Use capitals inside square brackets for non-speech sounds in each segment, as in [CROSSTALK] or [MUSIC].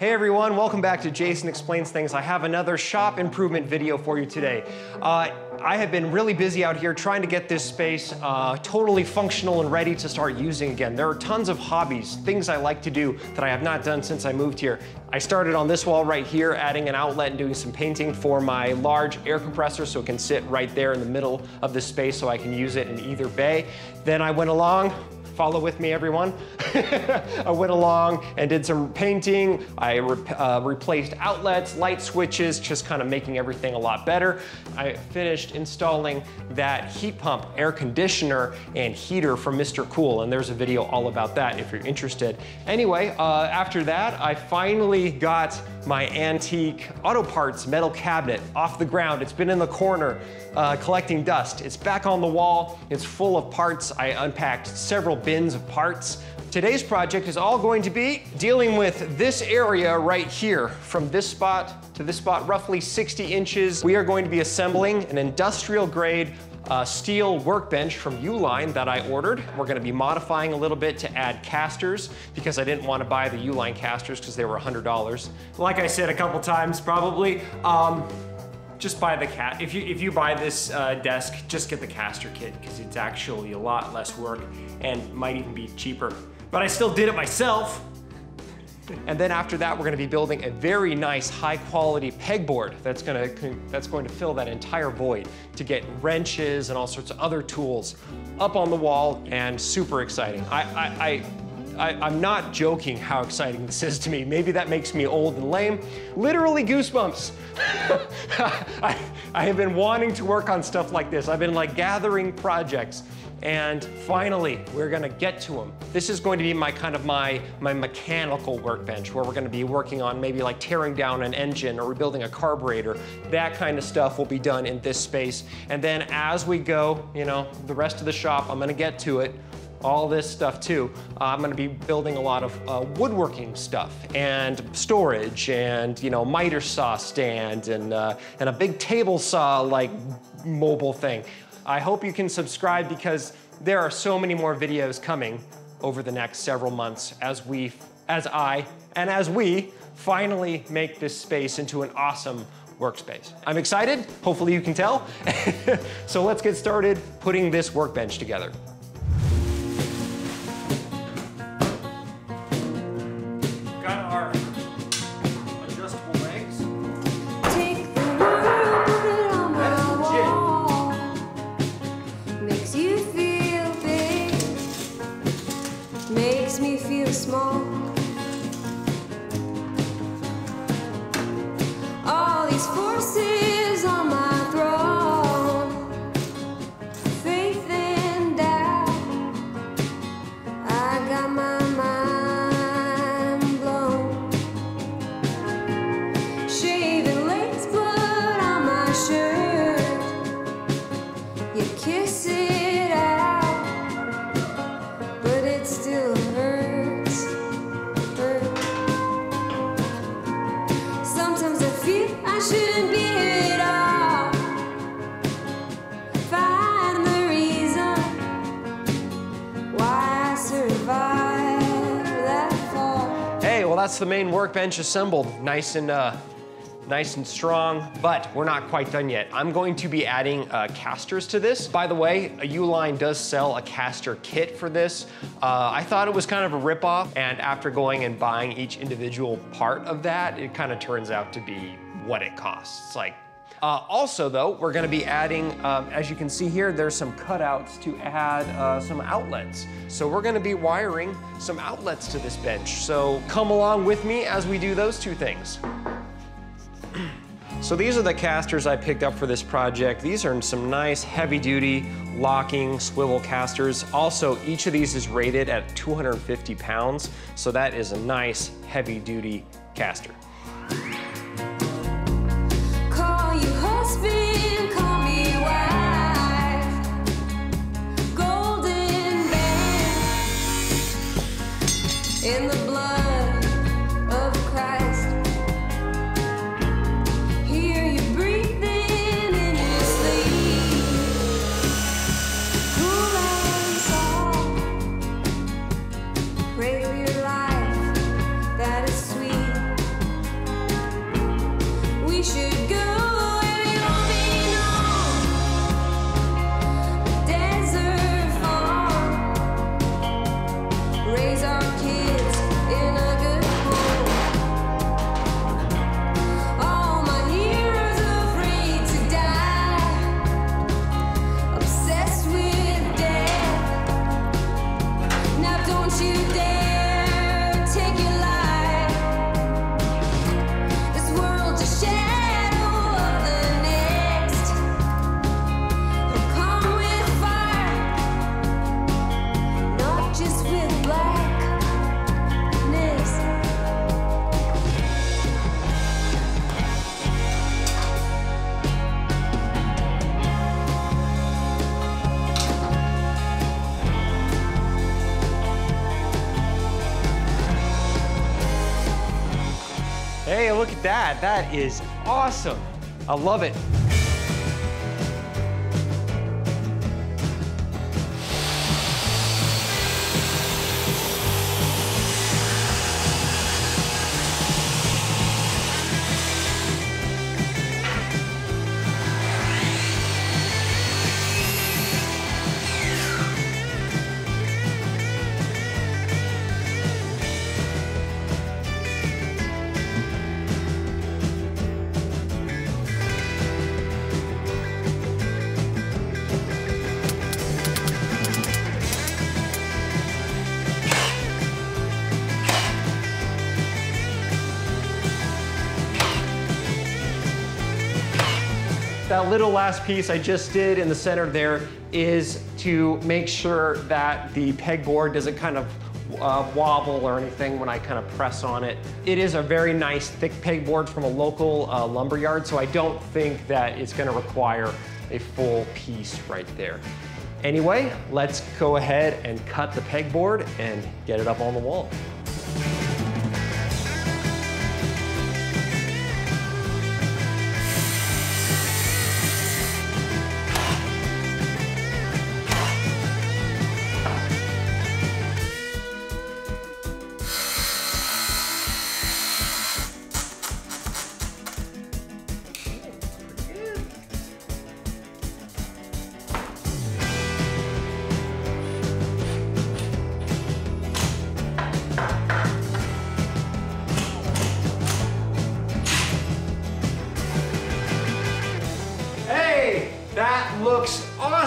Hey everyone, welcome back to Jason Explains Things. I have another shop improvement video for you today. Uh, I have been really busy out here trying to get this space uh, totally functional and ready to start using again. There are tons of hobbies, things I like to do that I have not done since I moved here. I started on this wall right here, adding an outlet and doing some painting for my large air compressor so it can sit right there in the middle of the space so I can use it in either bay. Then I went along, Follow with me, everyone. [LAUGHS] I went along and did some painting. I re uh, replaced outlets, light switches, just kind of making everything a lot better. I finished installing that heat pump, air conditioner, and heater from Mr. Cool, and there's a video all about that if you're interested. Anyway, uh, after that, I finally got my antique auto parts metal cabinet off the ground. It's been in the corner uh, collecting dust. It's back on the wall. It's full of parts. I unpacked several bins of parts. Today's project is all going to be dealing with this area right here, from this spot to this spot, roughly 60 inches. We are going to be assembling an industrial grade uh, steel workbench from Uline that I ordered. We're gonna be modifying a little bit to add casters because I didn't wanna buy the Uline casters because they were $100. Like I said a couple times probably, um, just buy the cat. If you if you buy this uh, desk, just get the caster kit because it's actually a lot less work and might even be cheaper. But I still did it myself. And then after that, we're gonna be building a very nice high quality pegboard that's gonna, that's going to fill that entire void to get wrenches and all sorts of other tools up on the wall and super exciting. I, I, I I, am not joking how exciting this is to me. Maybe that makes me old and lame. Literally goosebumps. [LAUGHS] I, I have been wanting to work on stuff like this. I've been like gathering projects and finally, we're gonna get to them. This is going to be my kind of my, my mechanical workbench where we're gonna be working on maybe like tearing down an engine or rebuilding a carburetor. That kind of stuff will be done in this space. And then as we go, you know, the rest of the shop, I'm gonna get to it all this stuff too. Uh, I'm gonna be building a lot of uh, woodworking stuff and storage and, you know, miter saw stand and, uh, and a big table saw like mobile thing. I hope you can subscribe because there are so many more videos coming over the next several months as we, as I, and as we finally make this space into an awesome workspace. I'm excited, hopefully you can tell. [LAUGHS] so let's get started putting this workbench together. That's the main workbench assembled, nice and uh, nice and strong, but we're not quite done yet. I'm going to be adding uh, casters to this. By the way, Uline does sell a caster kit for this. Uh, I thought it was kind of a ripoff, and after going and buying each individual part of that, it kind of turns out to be what it costs. Like uh, also though, we're gonna be adding, um, as you can see here, there's some cutouts to add uh, some outlets. So we're gonna be wiring some outlets to this bench. So come along with me as we do those two things. So these are the casters I picked up for this project. These are some nice heavy duty locking swivel casters. Also, each of these is rated at 250 pounds. So that is a nice heavy duty caster. Hey, look at that. That is awesome. I love it. That little last piece I just did in the center there is to make sure that the pegboard doesn't kind of uh, wobble or anything when I kind of press on it. It is a very nice thick pegboard from a local uh, lumber yard, so I don't think that it's gonna require a full piece right there. Anyway, let's go ahead and cut the pegboard and get it up on the wall.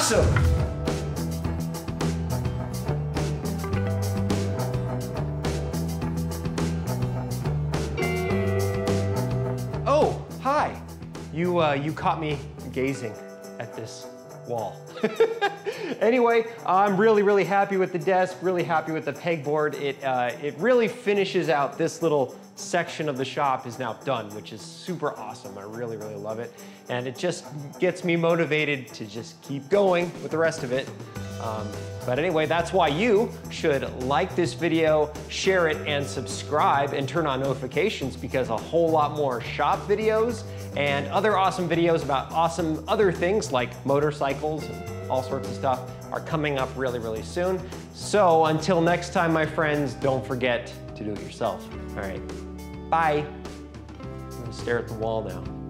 Awesome. Oh, hi. You, uh, you caught me gazing at this wall. [LAUGHS] anyway, I'm really, really happy with the desk, really happy with the pegboard. It, uh, it really finishes out this little section of the shop is now done, which is super awesome. I really, really love it. And it just gets me motivated to just keep going with the rest of it. Um, but anyway, that's why you should like this video, share it, and subscribe and turn on notifications because a whole lot more shop videos and other awesome videos about awesome other things like motorcycles and all sorts of stuff are coming up really, really soon. So until next time, my friends, don't forget to do it yourself. All right, bye. I'm gonna stare at the wall now.